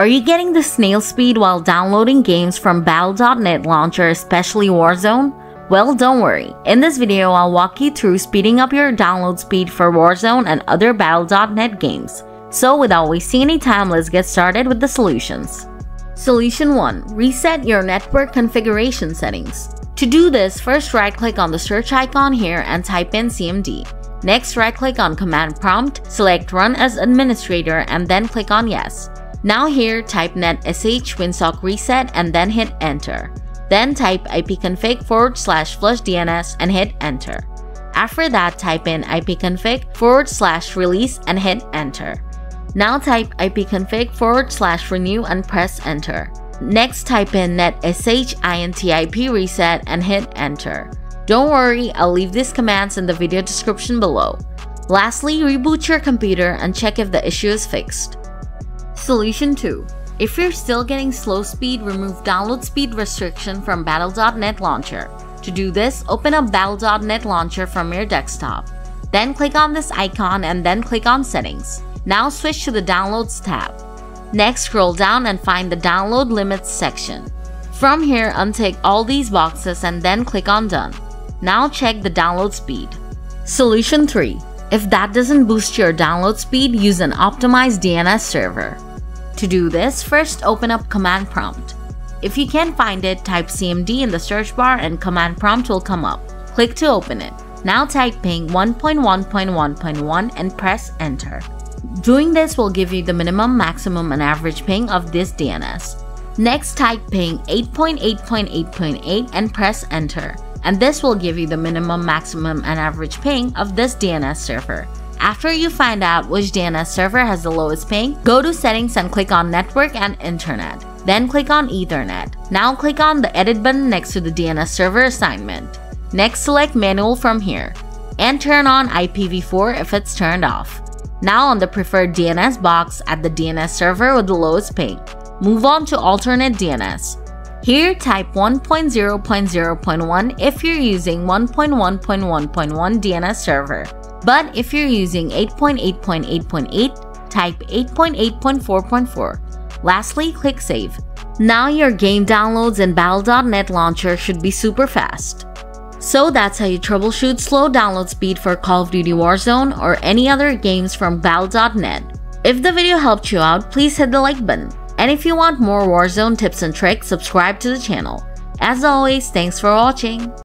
Are you getting the snail speed while downloading games from Battle.net launcher, especially Warzone? Well, don't worry. In this video, I'll walk you through speeding up your download speed for Warzone and other Battle.net games. So without wasting any time, let's get started with the solutions. Solution 1. Reset your network configuration settings. To do this, first right-click on the search icon here and type in CMD. Next, right-click on Command Prompt, select Run as Administrator and then click on Yes. Now here, type netsh winsock reset and then hit enter. Then type ipconfig forward slash flush DNS and hit enter. After that, type in ipconfig forward slash release and hit enter. Now type ipconfig forward slash renew and press enter. Next, type in netsh int ip reset and hit enter. Don't worry, I'll leave these commands in the video description below. Lastly, reboot your computer and check if the issue is fixed. Solution 2. If you're still getting slow speed, remove download speed restriction from Battle.net Launcher. To do this, open up Battle.net Launcher from your desktop. Then click on this icon and then click on Settings. Now switch to the Downloads tab. Next, scroll down and find the Download Limits section. From here, untick all these boxes and then click on Done. Now check the download speed. Solution 3. If that doesn't boost your download speed, use an optimized DNS server. To do this, first open up Command Prompt. If you can't find it, type CMD in the search bar and Command Prompt will come up. Click to open it. Now type ping 1.1.1.1 and press enter. Doing this will give you the minimum, maximum, and average ping of this DNS. Next type ping 8.8.8.8 and press enter. And this will give you the minimum, maximum, and average ping of this DNS server. After you find out which DNS server has the lowest ping, go to settings and click on network and internet. Then click on ethernet. Now click on the edit button next to the DNS server assignment. Next select manual from here and turn on IPv4 if it's turned off. Now on the preferred DNS box, add the DNS server with the lowest ping. Move on to alternate DNS. Here type 1.0.0.1 if you're using 1.1.1.1 DNS server. But if you're using 8.8.8.8, type 8.8.4.4. Lastly, click Save. Now your game downloads in Battle.net launcher should be super fast. So that's how you troubleshoot slow download speed for Call of Duty Warzone or any other games from Battle.net. If the video helped you out, please hit the like button. And if you want more Warzone tips and tricks, subscribe to the channel. As always, thanks for watching.